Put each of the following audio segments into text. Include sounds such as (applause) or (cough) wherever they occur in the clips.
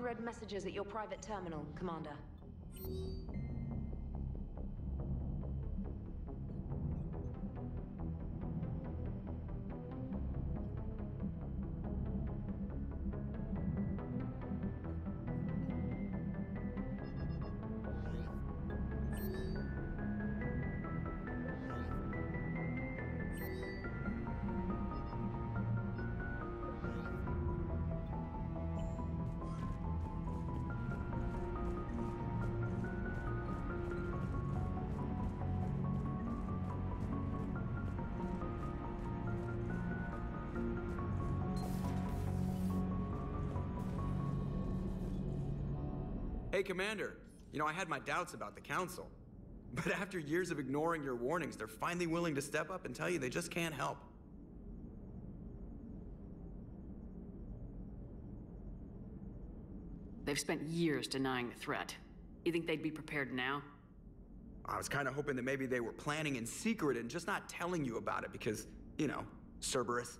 unread messages at your private terminal, Commander. Commander. You know, I had my doubts about the Council. But after years of ignoring your warnings, they're finally willing to step up and tell you they just can't help. They've spent years denying the threat. You think they'd be prepared now? I was kind of hoping that maybe they were planning in secret and just not telling you about it because, you know, Cerberus.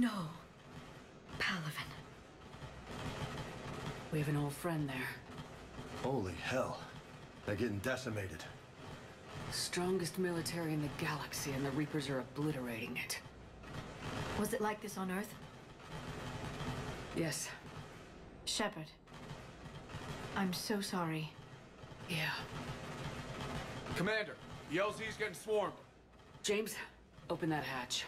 No. Palaven. We have an old friend there. Holy hell. They're getting decimated. Strongest military in the galaxy, and the Reapers are obliterating it. Was it like this on Earth? Yes. Shepard. I'm so sorry. Yeah. Commander, the LZ's getting swarmed. James, open that hatch.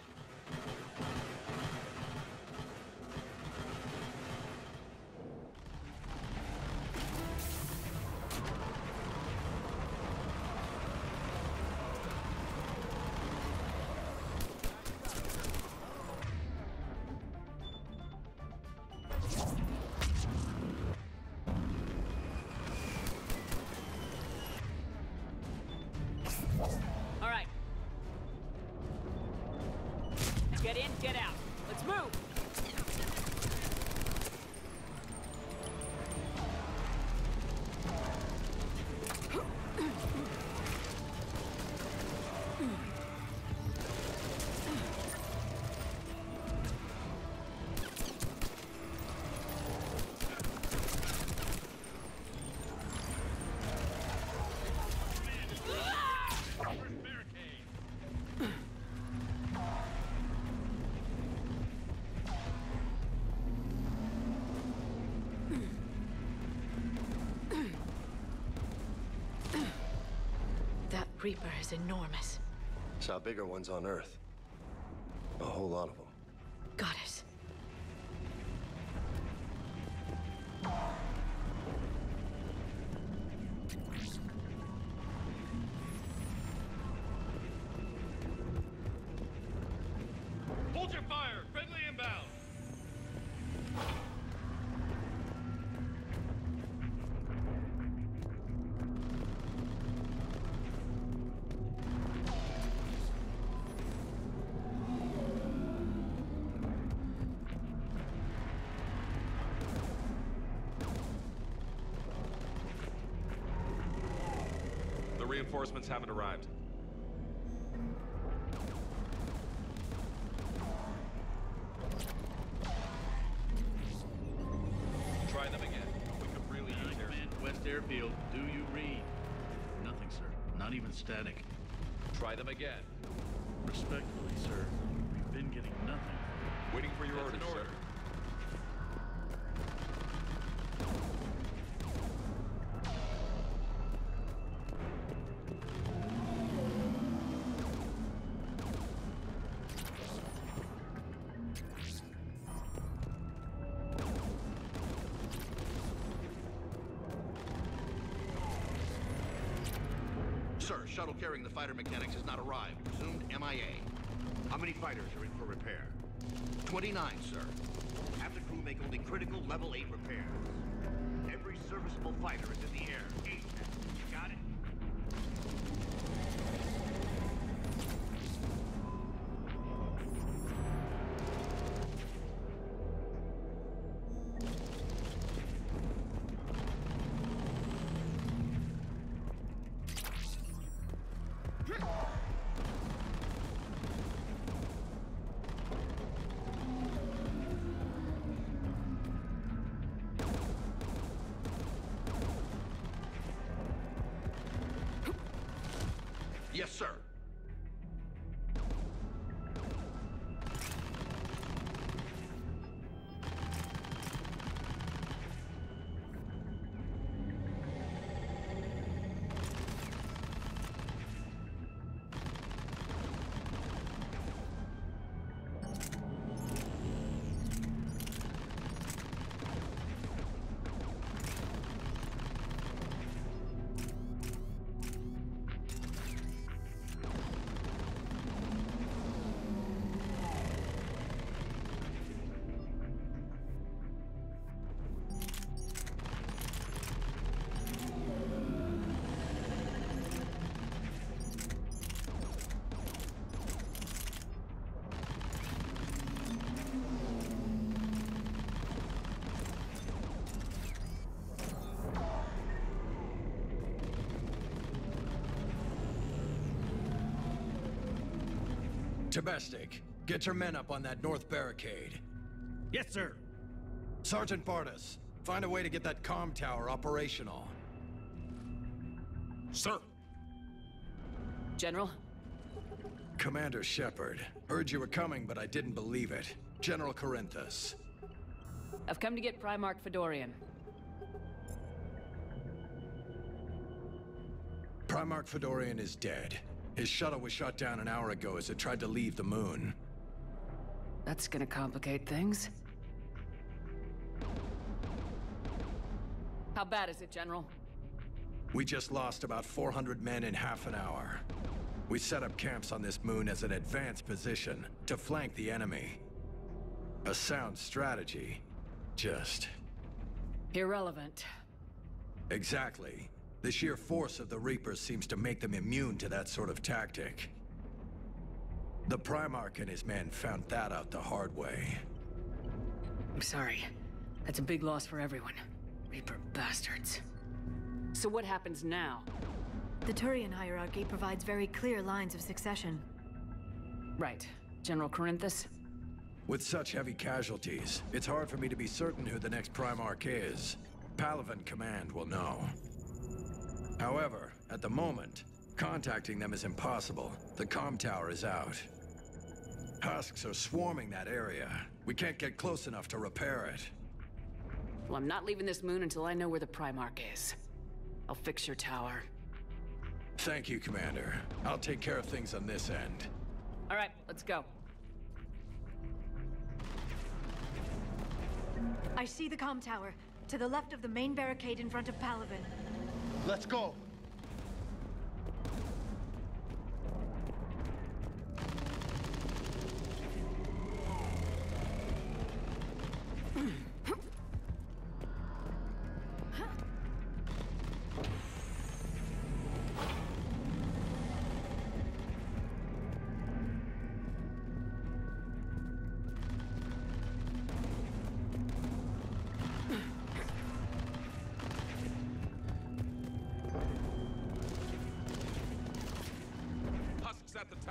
Reaper is enormous. Saw bigger ones on Earth. Reinforcements haven't arrived. Sir, shuttle carrying the fighter mechanics has not arrived. Presumed MIA. How many fighters are in for repair? 29, sir. Have the crew make only critical level 8 repairs. Every serviceable fighter is in the air. Domestic, get your men up on that north barricade. Yes, sir. Sergeant Bartis, find a way to get that comm tower operational. Sir. General? Commander Shepard. Heard you were coming, but I didn't believe it. General Corinthus. I've come to get Primarch Fedorian. Primarch Fedorian is dead. His shuttle was shot down an hour ago as it tried to leave the moon. That's gonna complicate things. How bad is it, General? We just lost about 400 men in half an hour. We set up camps on this moon as an advanced position to flank the enemy. A sound strategy. Just... Irrelevant. Exactly. The sheer force of the Reapers seems to make them immune to that sort of tactic. The Primarch and his men found that out the hard way. I'm sorry. That's a big loss for everyone. Reaper bastards. So what happens now? The Turian hierarchy provides very clear lines of succession. Right. General Corinthus? With such heavy casualties, it's hard for me to be certain who the next Primarch is. Palaven Command will know. However, at the moment, contacting them is impossible. The comm tower is out. Husks are swarming that area. We can't get close enough to repair it. Well, I'm not leaving this moon until I know where the Primarch is. I'll fix your tower. Thank you, Commander. I'll take care of things on this end. All right, let's go. I see the comm tower, to the left of the main barricade in front of Palaven. Let's go.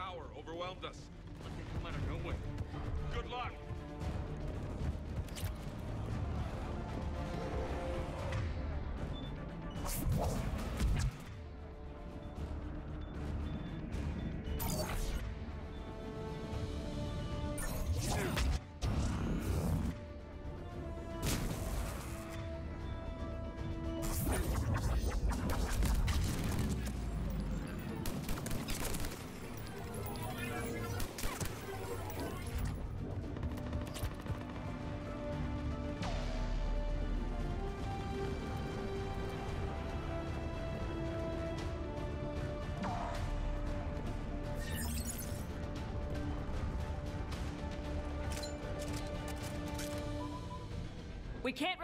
Tower overwhelmed us.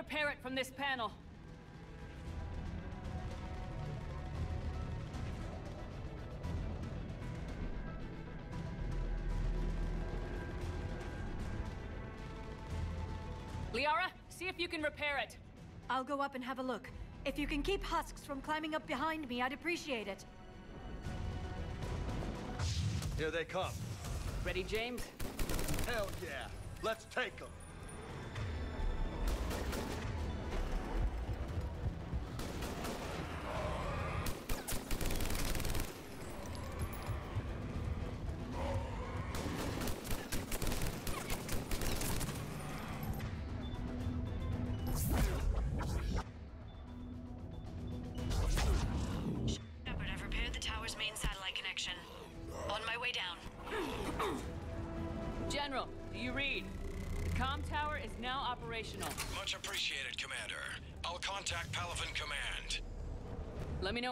Repair it from this panel. Liara, see if you can repair it. I'll go up and have a look. If you can keep husks from climbing up behind me, I'd appreciate it. Here they come. Ready, James? Hell yeah. Let's take them.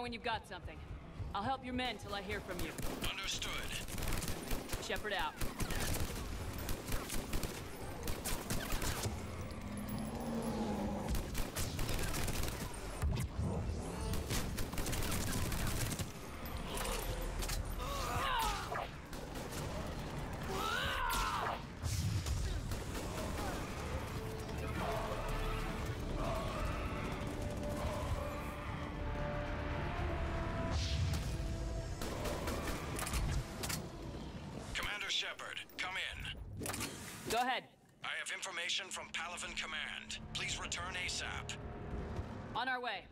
When you've got something. I'll help your men till I hear from you. Understood. Shepard out. From Palaven Command. Please return ASAP. On our way.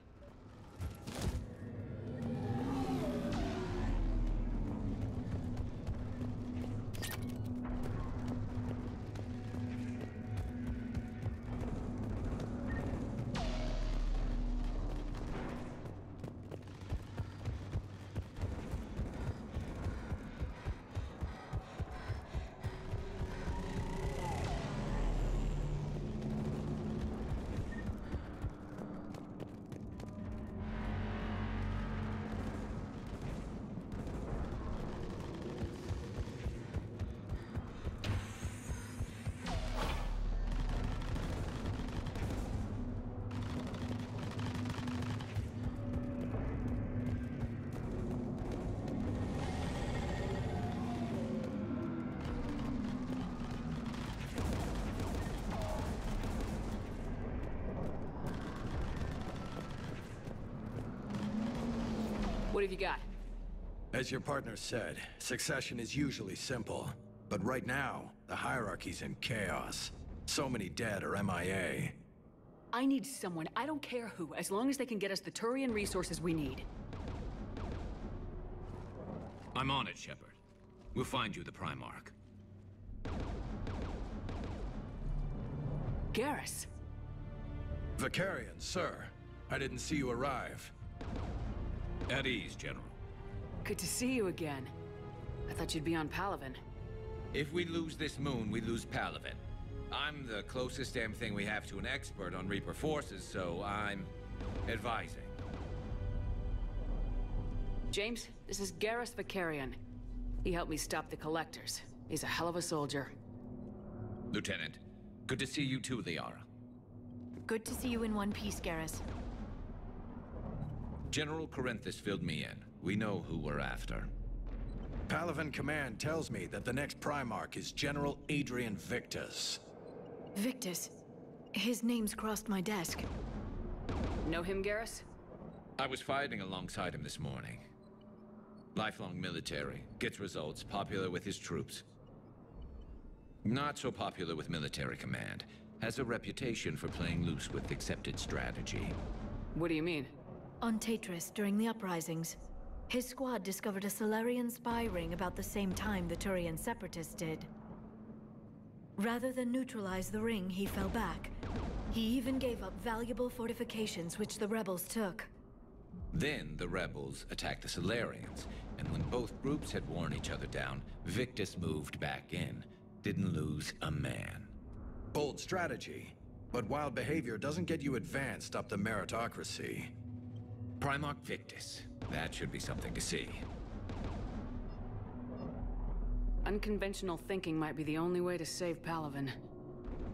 What have you got? As your partner said, succession is usually simple. But right now, the hierarchy's in chaos. So many dead or MIA. I need someone, I don't care who, as long as they can get us the Turian resources we need. I'm on it, Shepard. We'll find you the Primarch. Garrus. Vakarian, sir. I didn't see you arrive. At ease, General. Good to see you again. I thought you'd be on Palaven. If we lose this moon, we lose Palaven. I'm the closest damn thing we have to an expert on Reaper forces, so I'm advising. James, this is Garrus Vakarian. He helped me stop the Collectors. He's a hell of a soldier. Lieutenant, good to see you too, Liara. Good to see you in one piece, Garrus. General Corinthus filled me in. We know who we're after. Palaven Command tells me that the next Primarch is General Adrien Victus. Victus. His name's crossed my desk. Know him, Garrus? I was fighting alongside him this morning. Lifelong military, gets results, popular with his troops. Not so popular with military command. Has a reputation for playing loose with accepted strategy. What do you mean? On Taetrus, during the uprisings, his squad discovered a Salarian spy ring about the same time the Turian Separatists did. Rather than neutralize the ring, he fell back. He even gave up valuable fortifications which the rebels took. Then the rebels attacked the Salarians, and when both groups had worn each other down, Victus moved back in. Didn't lose a man. Bold strategy. But wild behavior doesn't get you advanced up the meritocracy. Primarch Victus. That should be something to see. Unconventional thinking might be the only way to save Palaven.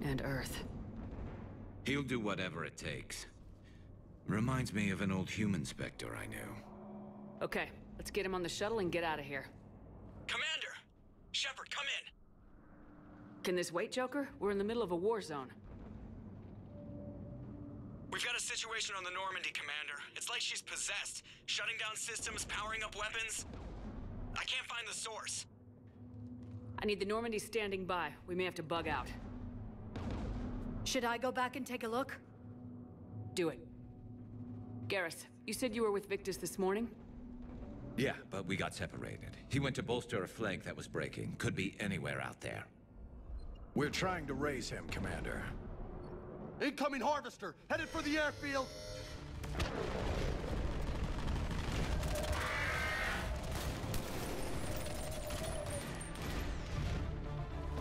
And Earth. He'll do whatever it takes. Reminds me of an old human Spectre I knew. Okay, let's get him on the shuttle and get out of here. Commander! Shepard, come in! Can this wait, Joker? We're in the middle of a war zone. We've got a situation on the Normandy, Commander. It's like she's possessed. Shutting down systems, powering up weapons. I can't find the source. I need the Normandy standing by. We may have to bug out. Should I go back and take a look? Do it. Garrus, you said you were with Victus this morning? Yeah, but we got separated. He went to bolster a flank that was breaking. Could be anywhere out there. We're trying to raise him, Commander. Incoming Harvester, headed for the airfield!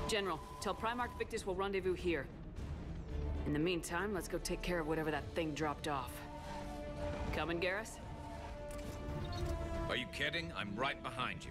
General, tell Primarch Victus we'll rendezvous here. In the meantime, let's go take care of whatever that thing dropped off. Coming, Garrus? Are you kidding? I'm right behind you.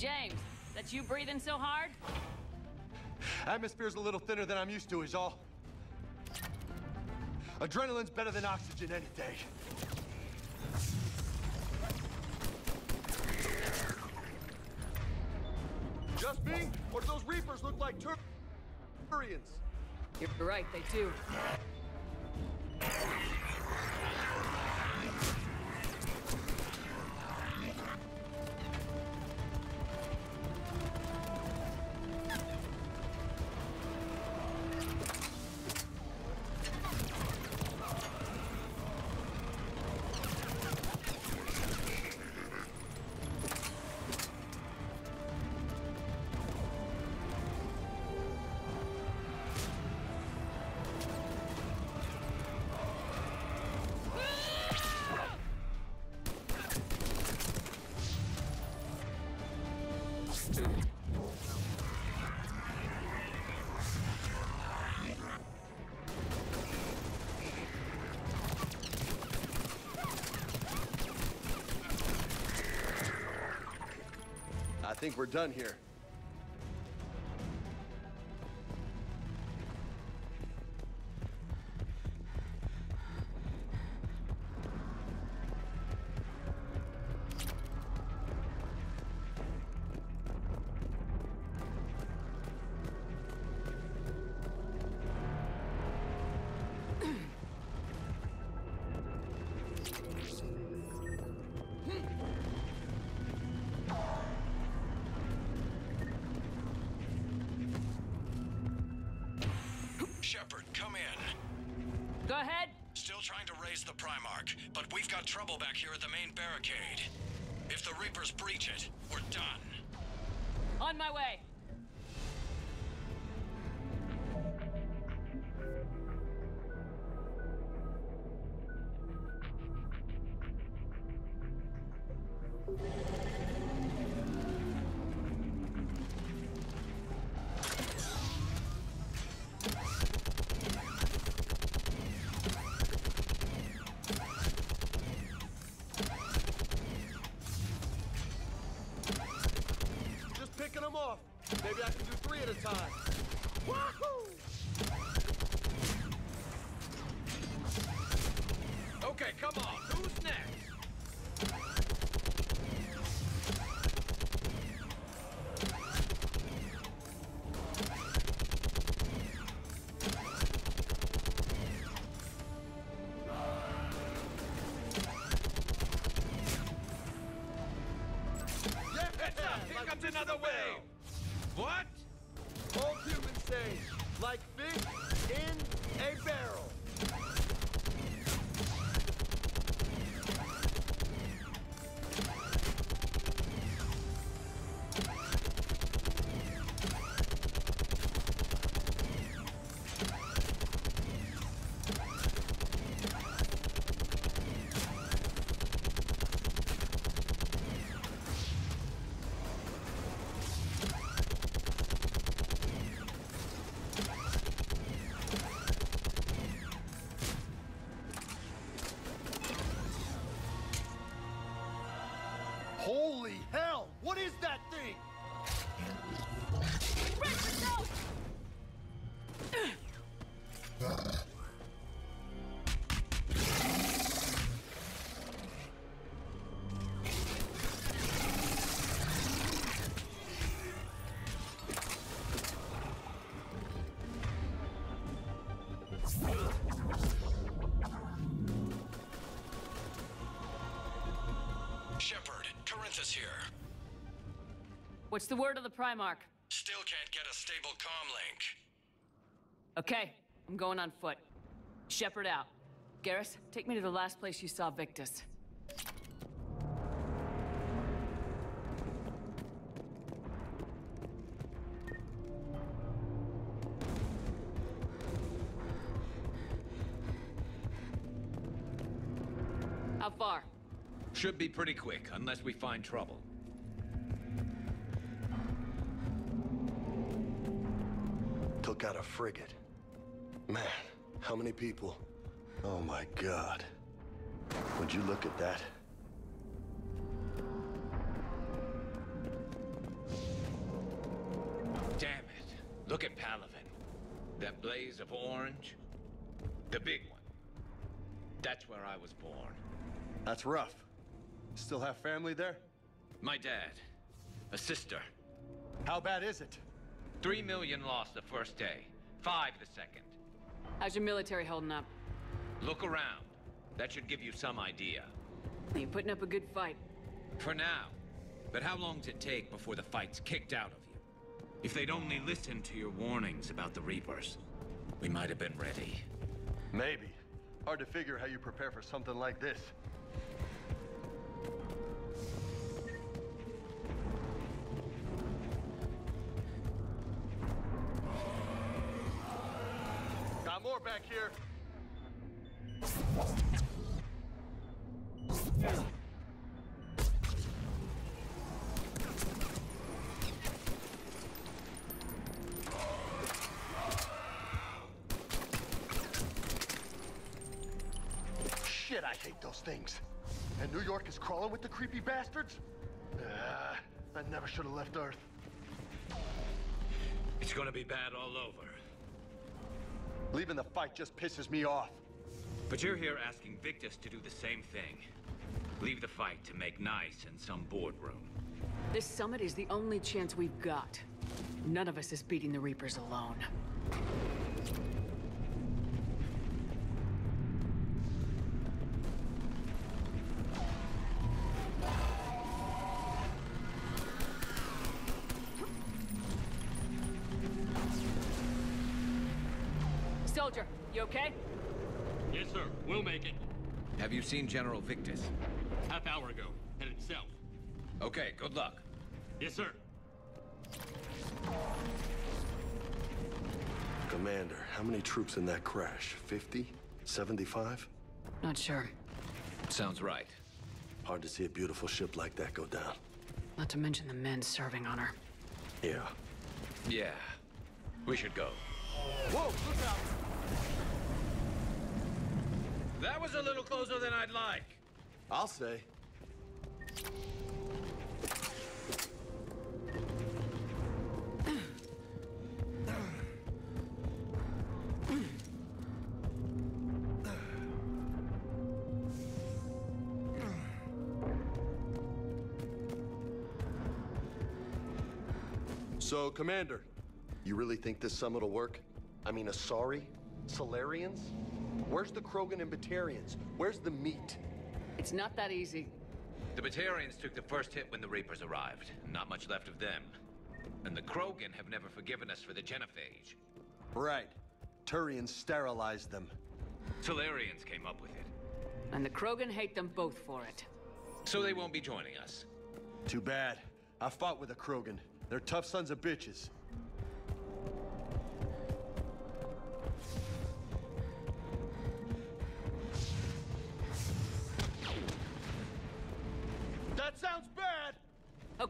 James, that you breathing so hard? Atmosphere's a little thinner than I'm used to, is all. Adrenaline's better than oxygen any day. Think we're done here. Another! What? Old humans say, like fish in a barrel. What's the word of the Primarch? Still can't get a stable comm link. Okay, I'm going on foot. Shepard out. Garrus, take me to the last place you saw Victus. How far? Should be pretty quick, unless we find trouble. a frigate. Man, how many people? Oh my god. Would you look at that? Damn it. Look at Palaven. That blaze of orange. The big one. That's where I was born. That's rough. Still have family there? My dad. A sister. How bad is it? Three million lost the first day. Five the second. How's your military holding up? Look around. That should give you some idea. You putting up a good fight. For now. But how long does it take before the fight's kicked out of you? If they'd only listened to your warnings about the Reapers, we might have been ready. Maybe. Hard to figure how you prepare for something like this. More back here. Shit, I hate those things. And New York is crawling with the creepy bastards? Ah, I never should have left Earth. It's gonna be bad all over. Leaving the fight just pisses me off. But you're here asking Victus to do the same thing. Leave the fight to make nice in some boardroom. This summit is the only chance we've got. None of us is beating the Reapers alone. Seen General Victus? Half hour ago. Headed south. Okay, good luck. Yes, sir. Commander, how many troops in that crash? 50? 75? Not sure. Sounds right. Hard to see a beautiful ship like that go down. Not to mention the men serving on her. Yeah. Yeah. We should go. Whoa, look out! Was a little closer than I'd like. I'll say. So, Commander, you really think this summit will work? I mean, Asari? Salarians? Where's the Krogan and Batarians? Where's the meat? It's not that easy. The Batarians took the first hit when the Reapers arrived. Not much left of them. And the Krogan have never forgiven us for the Genophage. Right. Turians sterilized them. Salarians came up with it. And the Krogan hate them both for it. So they won't be joining us. Too bad. I fought with a Krogan. They're tough sons of bitches.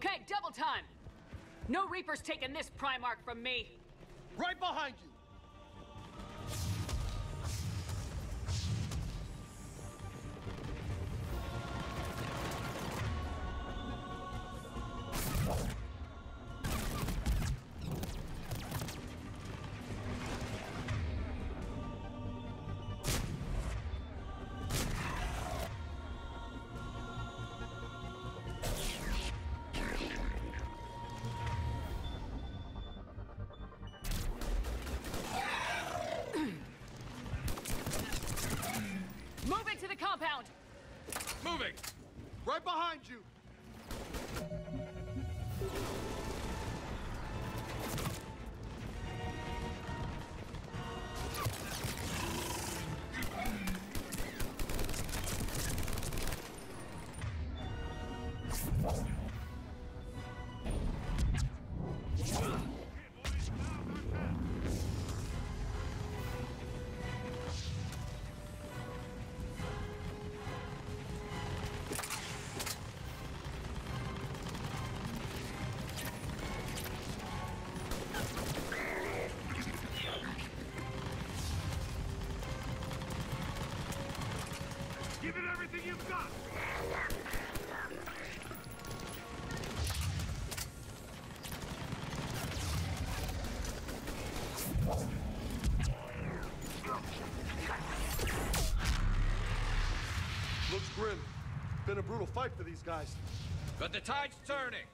Okay, double time! No Reapers taking this Primarch from me! Right behind you! Brutal fight for these guys. But the tide's turning.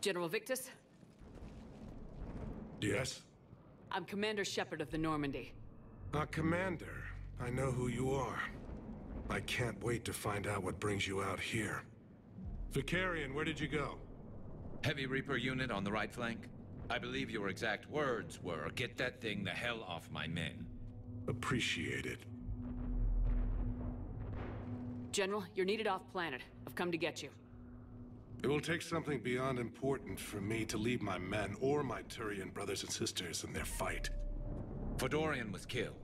General Victus, Yes? I'm Commander Shepard of the Normandy. Uh, Commander, I know who you are. I can't wait to find out what brings you out here. Vakarian, where did you go? Heavy Reaper unit on the right flank. I believe your exact words were, get that thing the hell off my men. Appreciate it. General, you're needed off planet. I've come to get you. It will take something beyond important for me to leave my men or my Turian brothers and sisters in their fight. Fedorian was killed.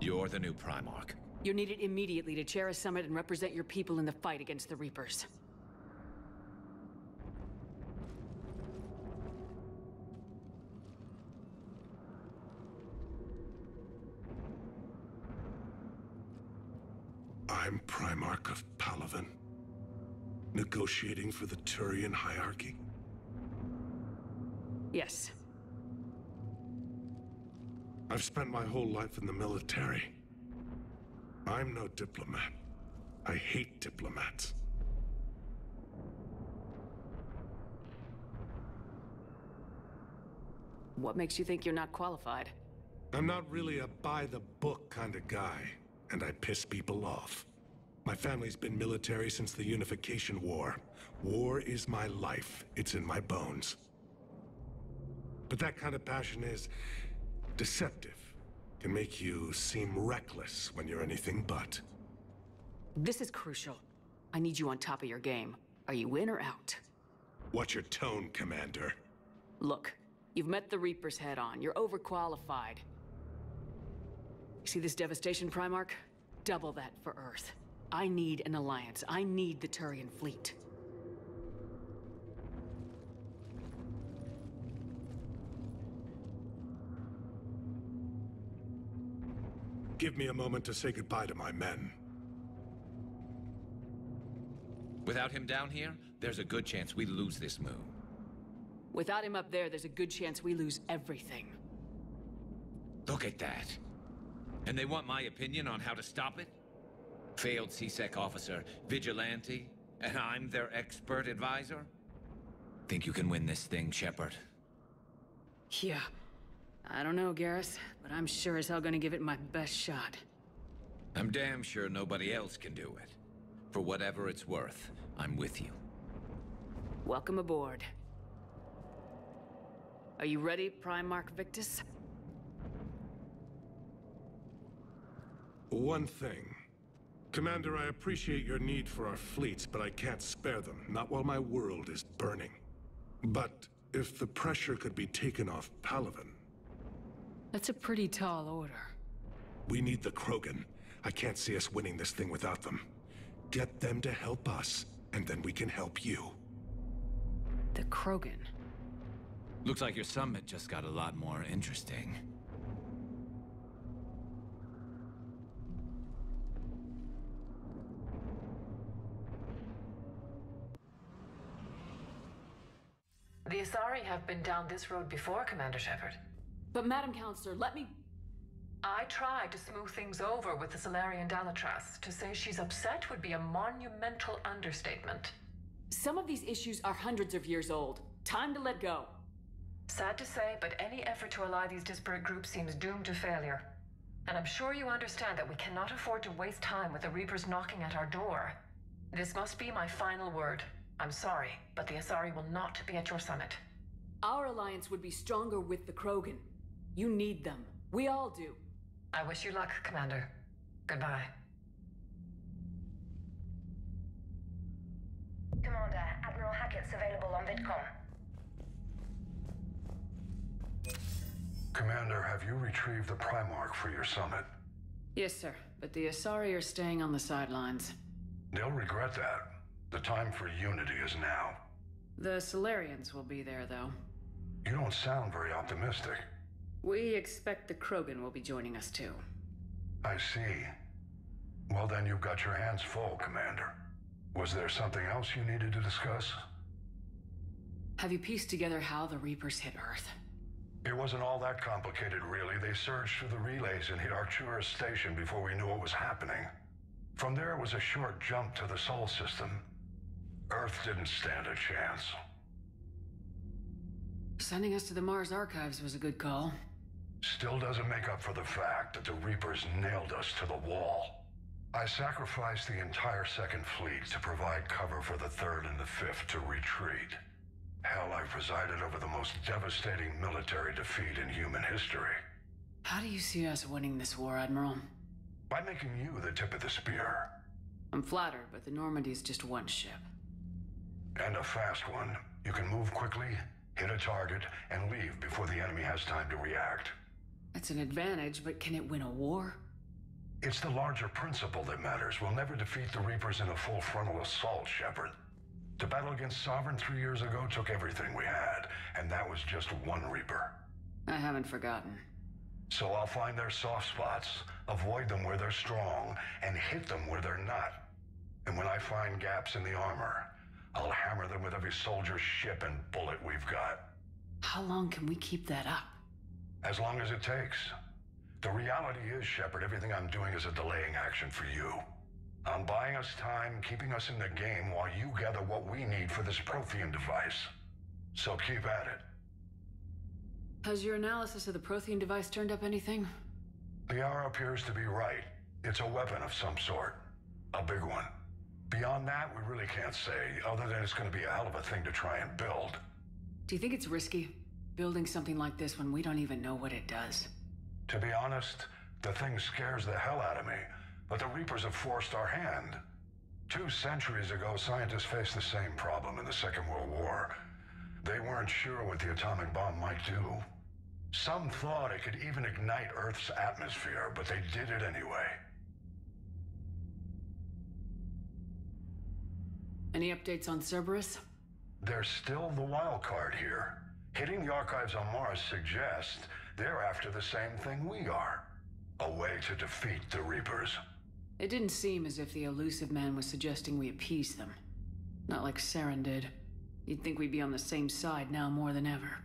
You're the new Primarch. You're needed immediately to chair a summit and represent your people in the fight against the Reapers. I'm Primarch of Palaven. Negotiating for the Turian hierarchy? Yes. I've spent my whole life in the military. I'm no diplomat. I hate diplomats. What makes you think you're not qualified? I'm not really a by-the-book kind of guy, and I piss people off. My family's been military since the Unification War. War is my life. It's in my bones. But that kind of passion is deceptive. Can make you seem reckless when you're anything but. This is crucial. I need you on top of your game. Are you in or out? Watch your tone, Commander. Look, you've met the Reapers head on. You're overqualified. You see this devastation, Primarch? Double that for Earth. I need an alliance. I need the Turian fleet. Give me a moment to say goodbye to my men. Without him down here, there's a good chance we lose this moon. Without him up there, there's a good chance we lose everything. Look at that. And they want my opinion on how to stop it? Failed C-Sec officer, vigilante, and I'm their expert advisor? Think you can win this thing, Shepard? Yeah. I don't know, Garrus, but I'm sure as hell gonna give it my best shot. I'm damn sure nobody else can do it. For whatever it's worth, I'm with you. Welcome aboard. Are you ready, Primarch Victus? One thing. Commander, I appreciate your need for our fleets, but I can't spare them, not while my world is burning. But if the pressure could be taken off Palaven... That's a pretty tall order. We need the Krogan. I can't see us winning this thing without them. Get them to help us, and then we can help you. The Krogan? Looks like your summit just got a lot more interesting. The Asari have been down this road before, Commander Shepard. But Madam Counselor, let me... I tried to smooth things over with the Salarian Dalatrass. To say she's upset would be a monumental understatement. Some of these issues are hundreds of years old. Time to let go. Sad to say, but any effort to ally these disparate groups seems doomed to failure. And I'm sure you understand that we cannot afford to waste time with the Reapers knocking at our door. This must be my final word. I'm sorry, but the Asari will not be at your summit. Our alliance would be stronger with the Krogan. You need them. We all do. I wish you luck, Commander. Goodbye. Commander, Admiral Hackett's available on VidCom. Commander, have you retrieved the Primarch for your summit? Yes, sir. But the Asari are staying on the sidelines. They'll regret that. The time for unity is now. The Salarians will be there, though. You don't sound very optimistic. We expect the Krogan will be joining us, too. I see. Well, then you've got your hands full, Commander. Was there something else you needed to discuss? Have you pieced together how the Reapers hit Earth? It wasn't all that complicated, really. They surged through the relays and hit Arcturus Station before we knew what was happening. From there, it was a short jump to the Sol system. Earth didn't stand a chance. Sending us to the Mars Archives was a good call. Still doesn't make up for the fact that the Reapers nailed us to the wall. I sacrificed the entire Second Fleet to provide cover for the Third and the Fifth to retreat. Hell, I presided over the most devastating military defeat in human history. How do you see us winning this war, Admiral? By making you the tip of the spear. I'm flattered, but the Normandy's just one ship. And a fast one. You can move quickly, hit a target, and leave before the enemy has time to react. It's an advantage, but can it win a war? It's the larger principle that matters. We'll never defeat the Reapers in a full frontal assault, Shepard. The battle against Sovereign three years ago took everything we had, and that was just one Reaper. I haven't forgotten. So I'll find their soft spots, avoid them where they're strong, and hit them where they're not. And when I find gaps in the armor, I'll hammer them with every soldier, ship, and bullet we've got. How long can we keep that up? As long as it takes. The reality is, Shepard, everything I'm doing is a delaying action for you. I'm buying us time, keeping us in the game while you gather what we need for this Prothean device. So keep at it. Has your analysis of the Prothean device turned up anything? The hour appears to be right. It's a weapon of some sort. A big one. Beyond that, we really can't say, other than it's going to be a hell of a thing to try and build. Do you think it's risky? Building something like this when we don't even know what it does? To be honest, the thing scares the hell out of me, but the Reapers have forced our hand. Two centuries ago, scientists faced the same problem in the Second World War. They weren't sure what the atomic bomb might do. Some thought it could even ignite Earth's atmosphere, but they did it anyway. Any updates on Cerberus? There's still the wild card here. Hitting the archives on Mars suggests they're after the same thing we are. A way to defeat the Reapers. It didn't seem as if the Illusive Man was suggesting we appease them. Not like Saren did. You'd think we'd be on the same side now more than ever.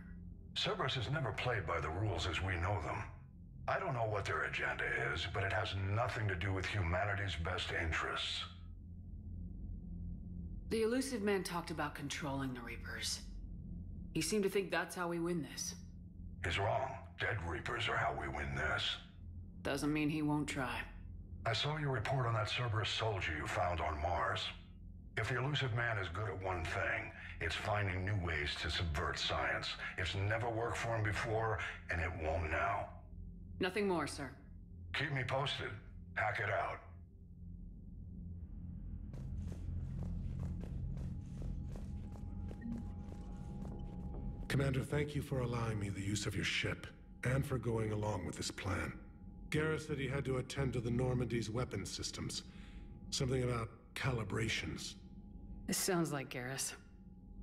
Cerberus has never played by the rules as we know them. I don't know what their agenda is, but it has nothing to do with humanity's best interests. The Illusive Man talked about controlling the Reapers. He seemed to think that's how we win this. He's wrong. Dead Reapers are how we win this. Doesn't mean he won't try. I saw your report on that Cerberus soldier you found on Mars. If the Illusive Man is good at one thing, it's finding new ways to subvert science. It's never worked for him before, and it won't now. Nothing more, sir. Keep me posted. Hackett out. Commander, thank you for allowing me the use of your ship, and for going along with this plan. Garrus said he had to attend to the Normandy's weapon systems. Something about calibrations. This sounds like Garrus.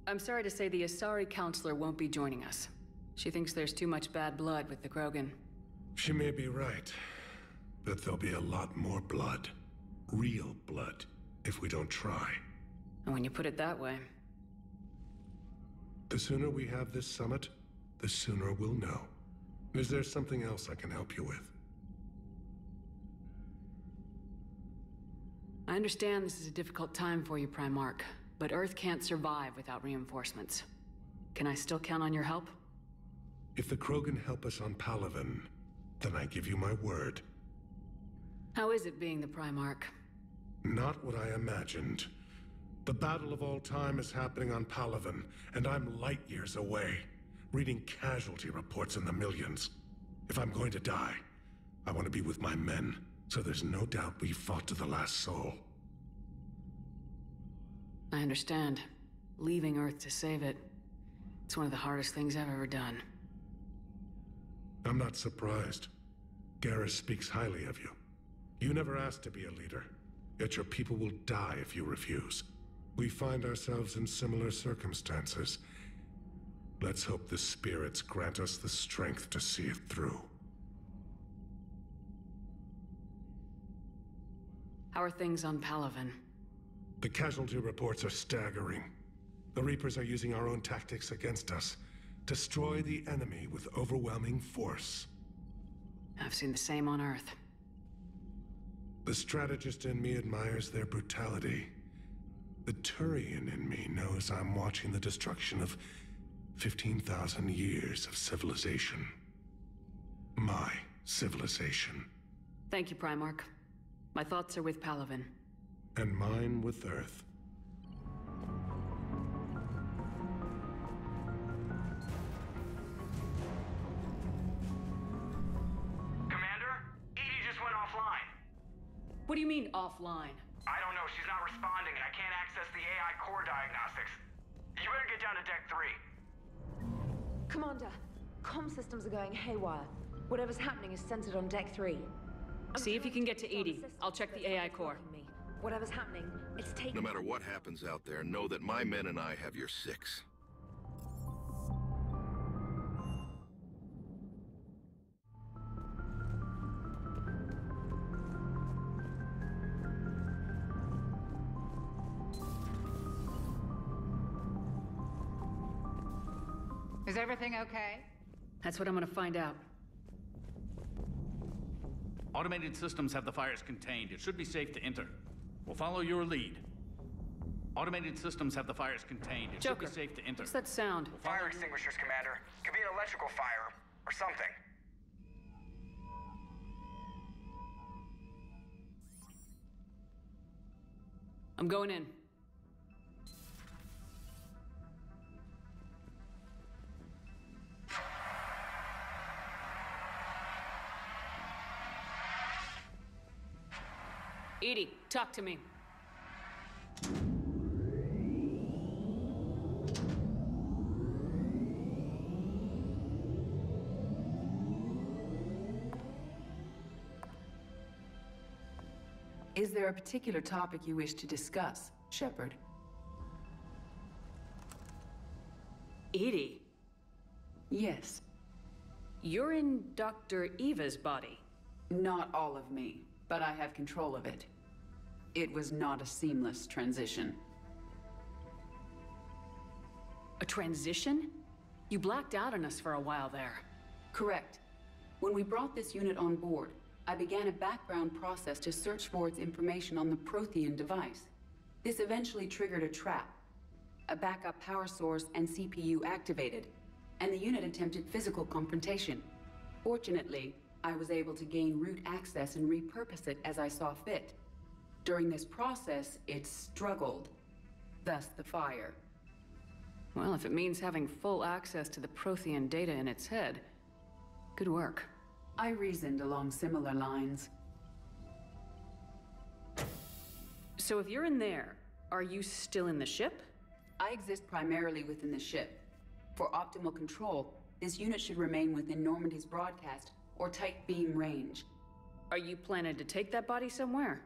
I'm sorry to say the Asari counselor won't be joining us. She thinks there's too much bad blood with the Krogan. She may be right, but there'll be a lot more blood. Real blood, if we don't try. And when you put it that way, The sooner we have this summit, the sooner we'll know. Is there something else I can help you with? I understand this is a difficult time for you, Primarch, but Earth can't survive without reinforcements. Can I still count on your help? If the Krogan help us on Palaven, then I give you my word. How is it being the Primarch? Not what I imagined. The battle of all time is happening on Palaven, and I'm light years away, reading casualty reports in the millions. If I'm going to die, I want to be with my men, so there's no doubt we fought to the last soul. I understand. Leaving Earth to save it. It's one of the hardest things I've ever done. I'm not surprised. Garrus speaks highly of you. You never asked to be a leader, yet your people will die if you refuse. We find ourselves in similar circumstances. Let's hope the spirits grant us the strength to see it through. How are things on Palaven? The casualty reports are staggering. The Reapers are using our own tactics against us. Destroy the enemy with overwhelming force. I've seen the same on Earth. The strategist in me admires their brutality. The Turian in me knows I'm watching the destruction of 15,000 years of civilization. My civilization. Thank you, Primarch. My thoughts are with Palaven. And mine with Earth. Commander, EDI just went offline. What do you mean, offline? I don't know. She's not responding, and I can't access the AI core diagnostics. You better get down to deck three. Commander, comm systems are going haywire. Whatever's happening is centered on deck three. I'm See if you can get to trying EDI. stop the I'll check the AI core. me. Whatever's happening, it's taking. No matter what happens out there, know that my men and I have your six. Is everything okay? That's what I'm gonna find out. Automated systems have the fires contained. It should be safe to enter. We'll follow your lead. Automated systems have the fires contained. It Joker, should be safe to enter. What's that sound? Fire extinguishers, Commander. Could be an electrical fire or something. I'm going in. EDI, talk to me. Is there a particular topic you wish to discuss, Shepard? EDI, Yes. you're in Dr. Eva's body. Not all of me, but I have control of it. It was not a seamless transition. A transition? You blacked out on us for a while there. Correct. When we brought this unit on board, I began a background process to search for its information on the Prothean device. This eventually triggered a trap. A backup power source and CPU activated, and the unit attempted physical confrontation. Fortunately, I was able to gain root access and repurpose it as I saw fit. During this process, it struggled. Thus the fire. Well, if it means having full access to the Prothean data in its head, good work. I reasoned along similar lines. So if you're in there, are you still in the ship? I exist primarily within the ship. For optimal control, this unit should remain within Normandy's broadcast or tight beam range. Are you planning to take that body somewhere?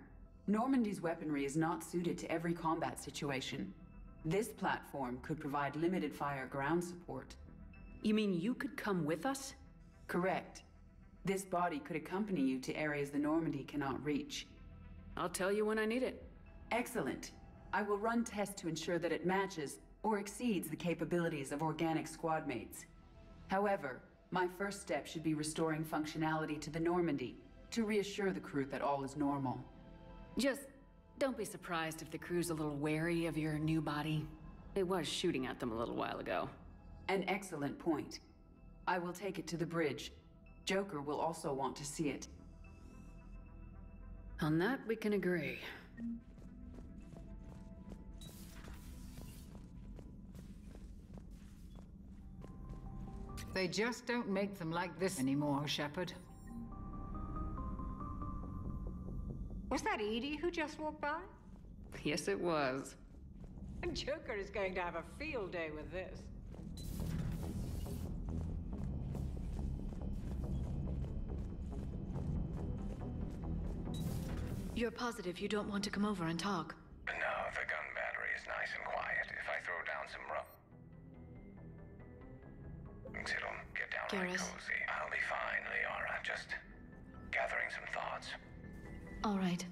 Normandy's weaponry is not suited to every combat situation. This platform could provide limited fire ground support. You mean you could come with us? Correct. This body could accompany you to areas the Normandy cannot reach. I'll tell you when I need it. Excellent. I will run tests to ensure that it matches or exceeds the capabilities of organic squad mates. However, my first step should be restoring functionality to the Normandy to reassure the crew that all is normal. Just don't be surprised if the crew's a little wary of your new body. It was shooting at them a little while ago. An excellent point. I will take it to the bridge. Joker will also want to see it. On that, we can agree. They just don't make them like this anymore, Shepard. Was that EDI who just walked by? Yes, it was. And Joker is going to have a field day with this. You're positive you don't want to come over and talk? No, the gun battery is nice and quiet. If I throw down some rum... It'll get downright Garrus. cozy. I'll be fine, Liara. Just gathering some thoughts. All right.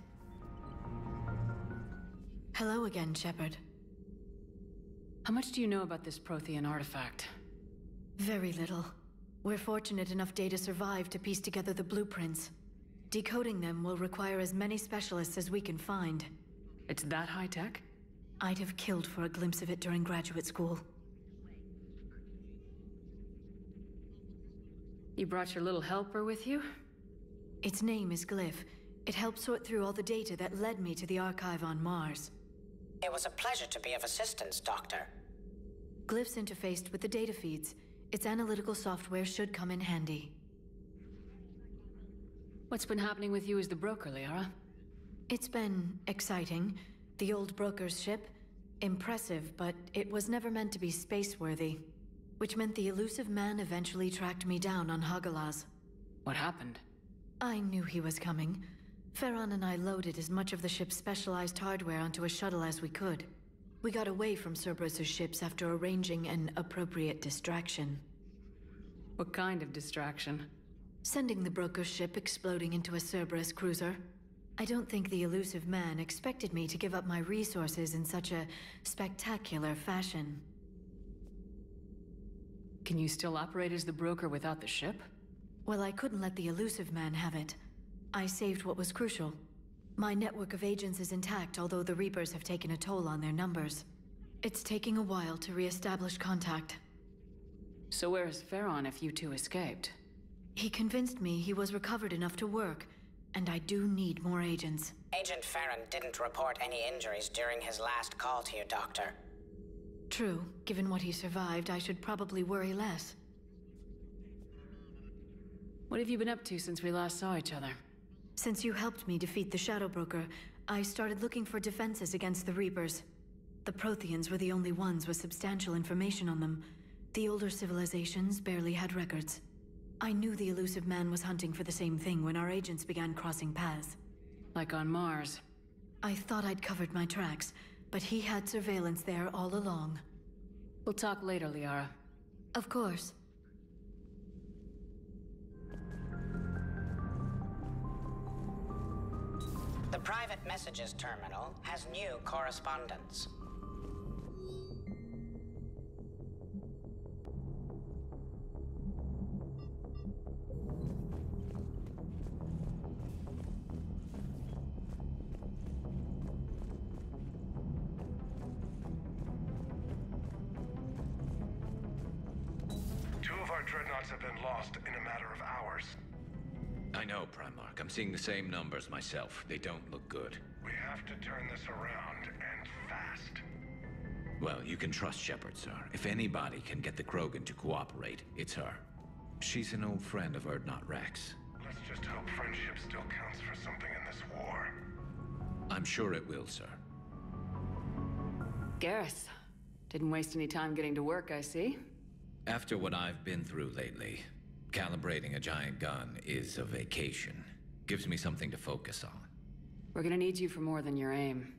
Hello again, Shepard. How much do you know about this Prothean artifact? Very little. We're fortunate enough Data survived to piece together the blueprints. Decoding them will require as many specialists as we can find. It's that high tech? I'd have killed for a glimpse of it during graduate school. You brought your little helper with you? Its name is Glyph. It helped sort through all the data that led me to the archive on Mars. It was a pleasure to be of assistance, Doctor. Glyph's interfaced with the data feeds. Its analytical software should come in handy. What's been happening with you as the broker, Liara? It's been exciting. The old broker's ship? Impressive, but it was never meant to be space-worthy. Which meant the Illusive man eventually tracked me down on Hagalaz. What happened? I knew he was coming. Feron and I loaded as much of the ship's specialized hardware onto a shuttle as we could. We got away from Cerberus' ships after arranging an appropriate distraction. What kind of distraction? Sending the broker's ship exploding into a Cerberus cruiser. I don't think the Illusive man expected me to give up my resources in such a spectacular fashion. Can you still operate as the broker without the ship? Well, I couldn't let the Illusive man have it. I saved what was crucial. My network of agents is intact, although the Reapers have taken a toll on their numbers. It's taking a while to re-establish contact. So where is Feron if you two escaped? He convinced me he was recovered enough to work, and I do need more agents. Agent Feron didn't report any injuries during his last call to you, Doctor. True, given what he survived, I should probably worry less. What have you been up to since we last saw each other? Since you helped me defeat the Shadow Broker, I started looking for defenses against the Reapers. The Protheans were the only ones with substantial information on them. The older civilizations barely had records. I knew the Illusive man was hunting for the same thing when our agents began crossing paths. Like on Mars. I thought I'd covered my tracks, but he had surveillance there all along. We'll talk later, Liara. Of course. The private messages terminal has new correspondence. Two of our dreadnoughts have been lost in a matter of hours. I know, Primarch. I'm seeing the same numbers myself. They don't look good. We have to turn this around, and fast. Well, you can trust Shepard, sir. If anybody can get the Krogan to cooperate, it's her. She's an old friend of Urdnot Wrex. Let's just hope friendship still counts for something in this war. I'm sure it will, sir. Garrus. Didn't waste any time getting to work, I see. After what I've been through lately, calibrating a giant gun is a vacation. Gives me something to focus on. We're gonna need you for more than your aim.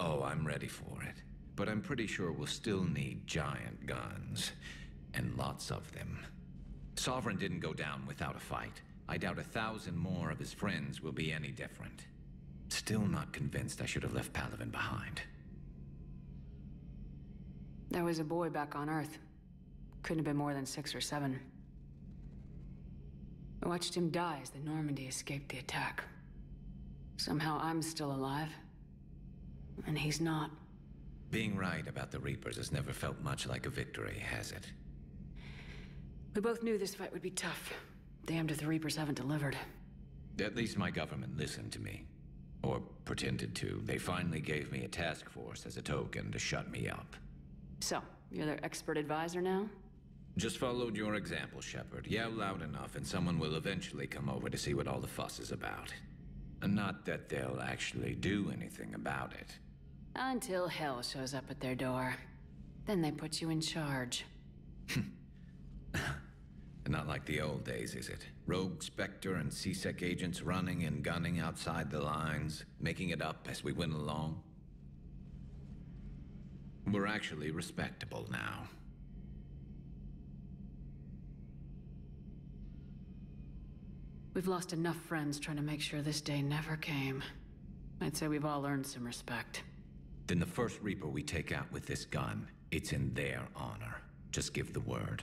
Oh, I'm ready for it. But I'm pretty sure we'll still need giant guns. And lots of them. Sovereign didn't go down without a fight. I doubt a thousand more of his friends will be any different. Still not convinced I should have left Palaven behind. There was a boy back on Earth. Couldn't have been more than six or seven. I watched him die as the Normandy escaped the attack. Somehow I'm still alive. And he's not. Being right about the Reapers has never felt much like a victory, has it? We both knew this fight would be tough. Damned if the Reapers haven't delivered. At least my government listened to me. Or pretended to. They finally gave me a task force as a token to shut me up. So, you're their expert advisor now? Just followed your example, Shepard. Yell loud enough and someone will eventually come over to see what all the fuss is about. And not that they'll actually do anything about it. Until hell shows up at their door. Then they put you in charge. (laughs) Not like the old days, is it? Rogue Spectre and C-Sec agents running and gunning outside the lines, making it up as we went along. We're actually respectable now. We've lost enough friends trying to make sure this day never came. I'd say we've all earned some respect. Then the first Reaper we take out with this gun, it's in their honor. Just give the word.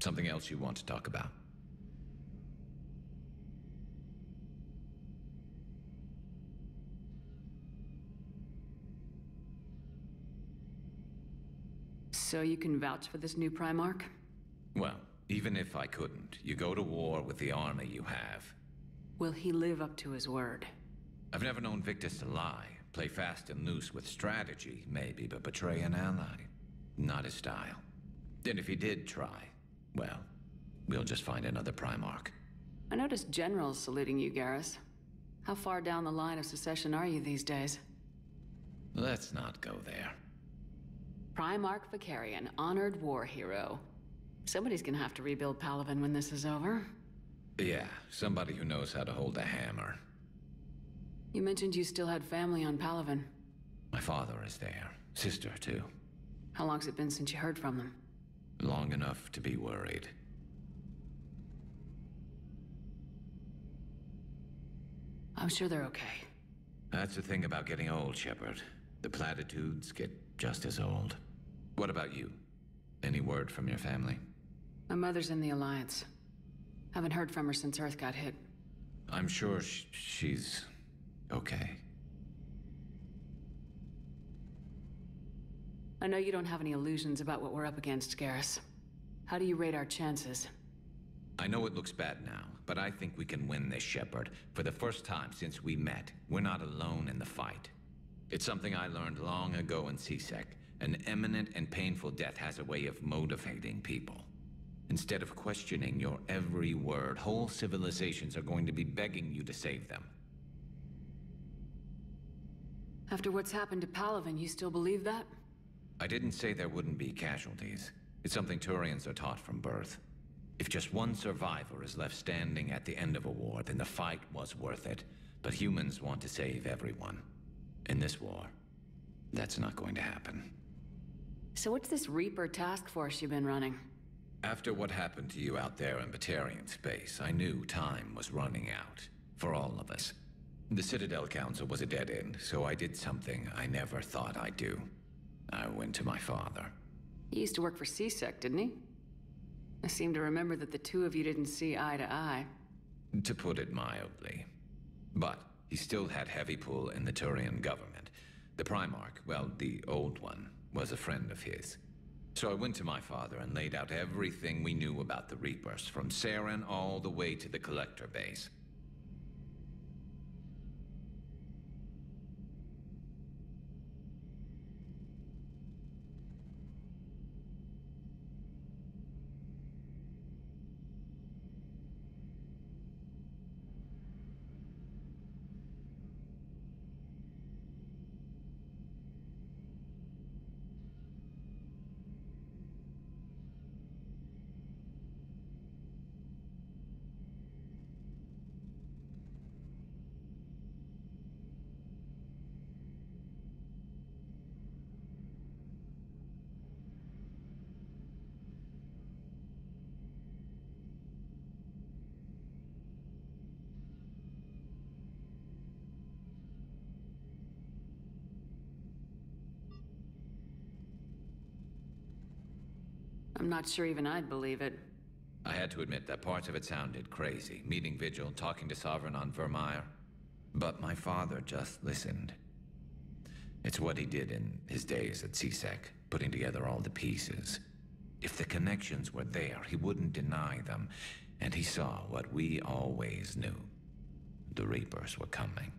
Something else you want to talk about? So you can vouch for this new Primarch? Well, even if I couldn't, you go to war with the army you have. Will he live up to his word? I've never known Victus to lie. Play fast and loose with strategy, maybe, but betray an ally. Not his style. And if he did try, well, we'll just find another Primarch. I noticed generals saluting you, Garrus. How far down the line of secession are you these days? Let's not go there. Primarch Vakarian, honored war hero. Somebody's gonna have to rebuild Palaven when this is over. Yeah, somebody who knows how to hold a hammer. You mentioned you still had family on Palaven. My father is there. Sister, too. How long's it been since you heard from them? Long enough to be worried. I'm sure they're okay. That's the thing about getting old, Shepard. The platitudes get just as old. What about you? Any word from your family? My mother's in the Alliance. Haven't heard from her since Earth got hit. I'm sure sh she's... okay. I know you don't have any illusions about what we're up against, Garrus. How do you rate our chances? I know it looks bad now, but I think we can win this, Shepard. For the first time since we met, we're not alone in the fight. It's something I learned long ago in C-Sec. An imminent and painful death has a way of motivating people. Instead of questioning your every word, whole civilizations are going to be begging you to save them. After what's happened to Palaven, you still believe that? I didn't say there wouldn't be casualties. It's something Turians are taught from birth. If just one survivor is left standing at the end of a war, then the fight was worth it. But humans want to save everyone. In this war, that's not going to happen. So what's this Reaper task force you've been running? After what happened to you out there in Batarian space, I knew time was running out. For all of us. The Citadel Council was a dead end, so I did something I never thought I'd do. I went to my father. He used to work for C-Sec, didn't he? I seem to remember that the two of you didn't see eye to eye. To put it mildly. But he still had heavy pull in the Turian government. The Primarch, well, the old one, was a friend of his. So I went to my father and laid out everything we knew about the Reapers, from Saren all the way to the Collector base. Not sure even I'd believe it. I had to admit that parts of it sounded crazy. Meeting Vigil, talking to Sovereign on Virmire. But my father just listened. It's what he did in his days at C-Sec, putting together all the pieces. If the connections were there, he wouldn't deny them. And he saw what we always knew. The Reapers were coming.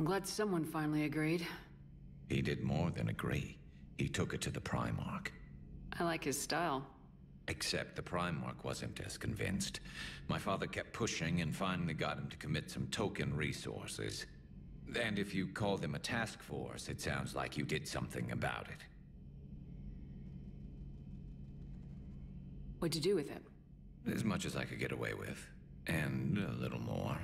I'm glad someone finally agreed. He did more than agree. He took it to the Primarch. I like his style. Except the Primarch wasn't as convinced. My father kept pushing and finally got him to commit some token resources. And if you call them a task force, it sounds like you did something about it. What'd you do with it? As much as I could get away with. And a little more.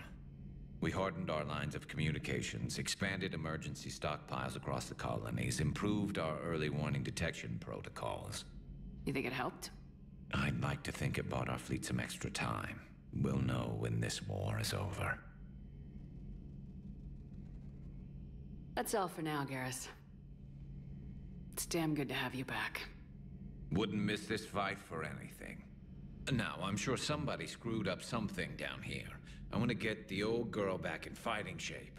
We hardened our lines of communications, expanded emergency stockpiles across the colonies, improved our early warning detection protocols. You think it helped? I'd like to think it bought our fleet some extra time. We'll know when this war is over. That's all for now, Garrus. It's damn good to have you back. Wouldn't miss this fight for anything. Now, I'm sure somebody screwed up something down here. I want to get the old girl back in fighting shape.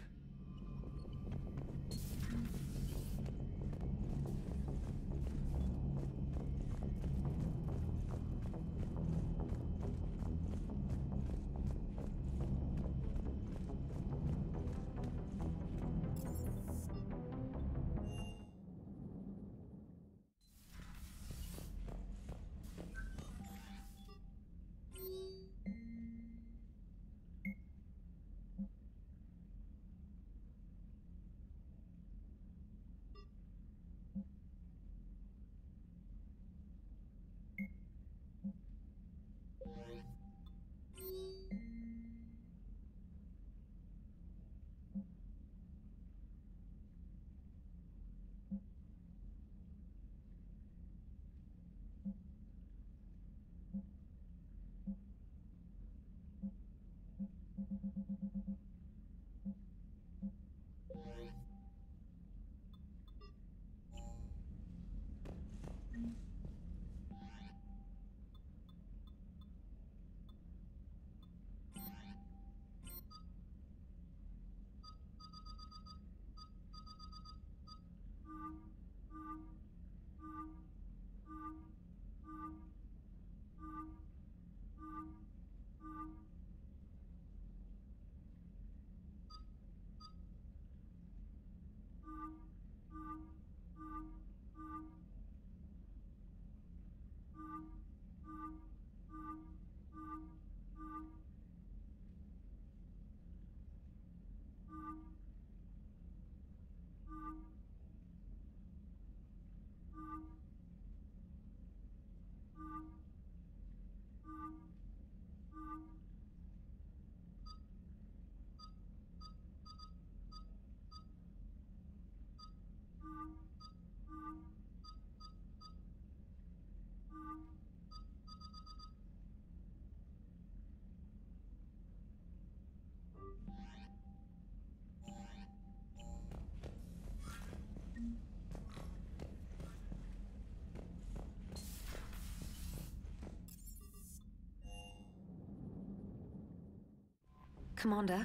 Commander,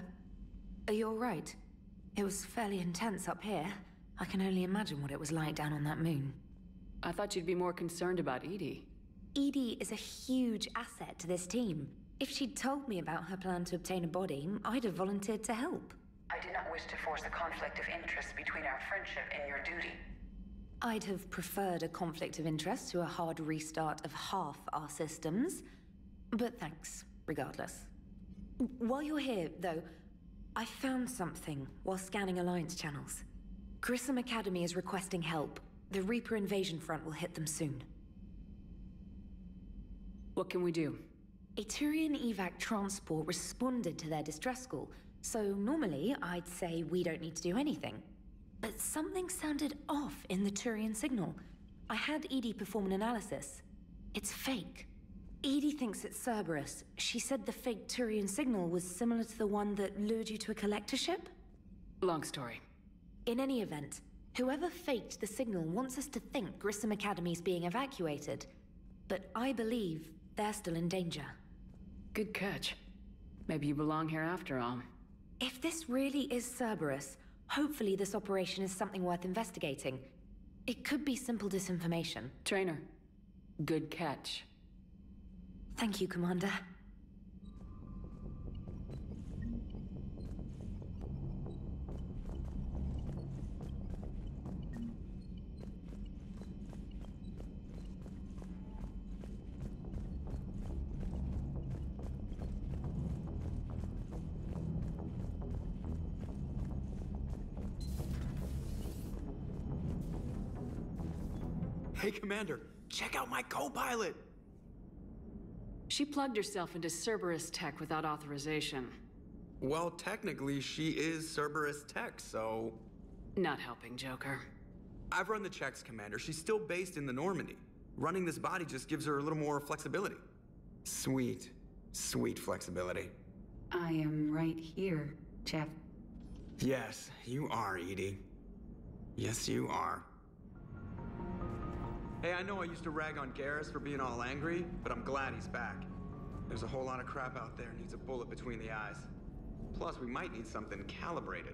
are you alright? It was fairly intense up here. I can only imagine what it was like down on that moon. I thought you'd be more concerned about EDI. EDI is a huge asset to this team. If she'd told me about her plan to obtain a body, I'd have volunteered to help. I did not wish to force a conflict of interest between our friendship and your duty. I'd have preferred a conflict of interest to a hard restart of half our systems. But thanks, regardless. While you're here, though, I found something while scanning Alliance channels. Grissom Academy is requesting help. The Reaper invasion front will hit them soon. What can we do? A Turian evac transport responded to their distress call, so normally I'd say we don't need to do anything. But something sounded off in the Turian signal. I had EDI perform an analysis. It's fake. EDI thinks it's Cerberus. She said the fake Turian signal was similar to the one that lured you to a collector ship? Long story. In any event, whoever faked the signal wants us to think Grissom Academy's being evacuated. But I believe they're still in danger. Good catch. Maybe you belong here after all. If this really is Cerberus, hopefully this operation is something worth investigating. It could be simple disinformation. Trainer, Good catch. Thank you, Commander. Hey, Commander, check out my co-pilot! She plugged herself into Cerberus tech without authorization. Well, technically, she is Cerberus tech, so... Not helping, Joker. I've run the checks, Commander. She's still based in the Normandy. Running this body just gives her a little more flexibility. Sweet, sweet flexibility. I am right here, Jeff. Yes, you are, EDI. Yes, you are. Hey, I know I used to rag on Garrus for being all angry, but I'm glad he's back. There's a whole lot of crap out there needs a bullet between the eyes. Plus, we might need something calibrated.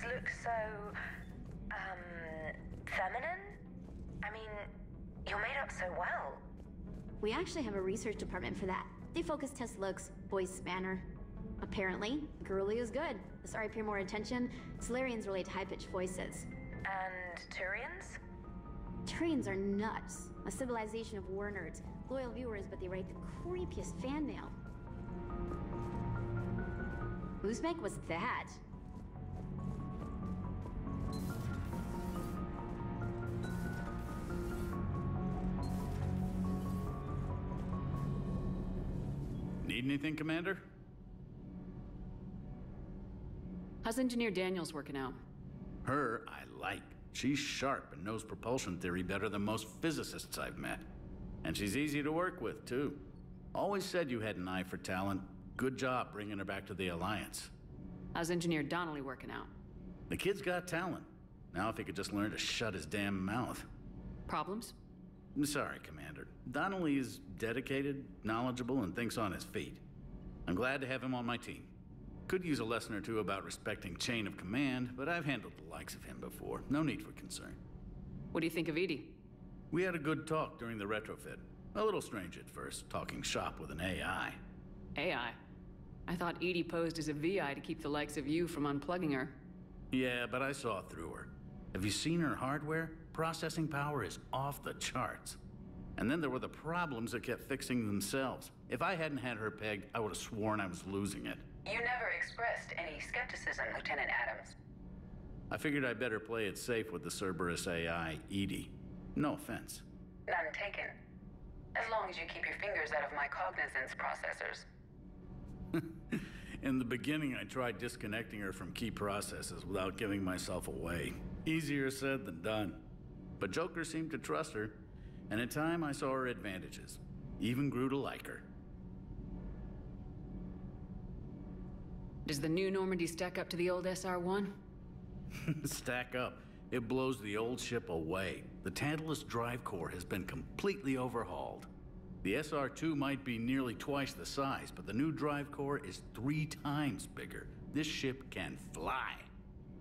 War look so. um. feminine? I mean, you're made up so well. We actually have a research department for that. They focus test looks, voice, manner. Apparently, girly is good. The Sorry pay more attention. Salarians relate to high-pitched voices. And Turians? Turians are nuts. A civilization of war nerds. Loyal viewers, but they write the creepiest fan mail. Uzbek was that? Need anything, Commander? How's Engineer Daniels working out? Her, I like. She's sharp and knows propulsion theory better than most physicists I've met. And she's easy to work with, too. Always said you had an eye for talent. Good job bringing her back to the Alliance. How's Engineer Donnelly working out? The kid's got talent. Now if he could just learn to shut his damn mouth. Problems? I'm sorry, Commander. Donnelly is dedicated, knowledgeable, and thinks on his feet. I'm glad to have him on my team. Could use a lesson or two about respecting chain of command, but I've handled the likes of him before. No need for concern. What do you think of EDI? We had a good talk during the retrofit. A little strange at first, talking shop with an AI. AI? I thought EDI posed as a VI to keep the likes of you from unplugging her. Yeah, but I saw through her. Have you seen her hardware? Processing power is off the charts. And then there were the problems that kept fixing themselves. If I hadn't had her pegged, I would have sworn I was losing it. You never expressed any skepticism, Lieutenant Adams. I figured I'd better play it safe with the Cerberus AI, EDI. No offense. None taken. As long as you keep your fingers out of my cognizance processors. (laughs) In the beginning, I tried disconnecting her from key processes without giving myself away. Easier said than done. But Joker seemed to trust her, and in time I saw her advantages. Even grew to like her. Does the new Normandy stack up to the old SR-1? (laughs) Stack up. It blows the old ship away. The Tantalus drive core has been completely overhauled. The SR-2 might be nearly twice the size, but the new drive core is three times bigger. This ship can fly.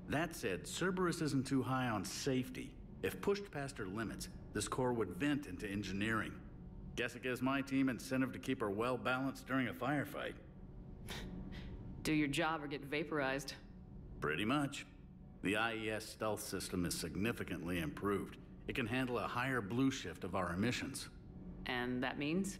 That said, Cerberus isn't too high on safety. If pushed past her limits, this core would vent into engineering. Guess it gives my team incentive to keep her well balanced during a firefight. (laughs) Do your job or get vaporized. Pretty much. The IES stealth system is significantly improved. It can handle a higher blue shift of our emissions. And that means?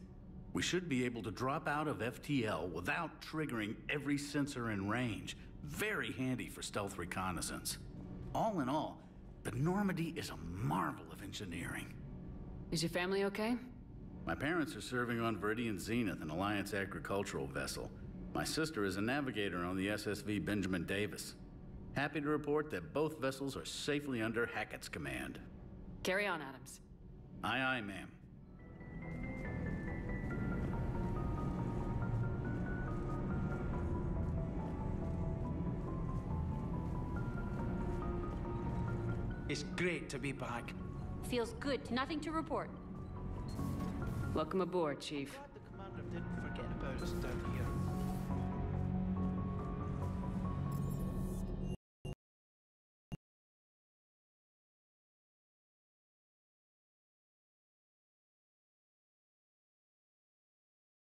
We should be able to drop out of FTL without triggering every sensor in range. Very handy for stealth reconnaissance. All in all, the Normandy is a marvel of engineering. Is your family okay? My parents are serving on Viridian Zenith, an Alliance agricultural vessel. My sister is a navigator on the SSV Benjamin Davis. Happy to report that both vessels are safely under Hackett's command. Carry on, Adams. Aye, aye, ma'am. It's great to be back. Feels good. Nothing to report. Welcome aboard, Chief. Glad the commander didn't forget about us down here.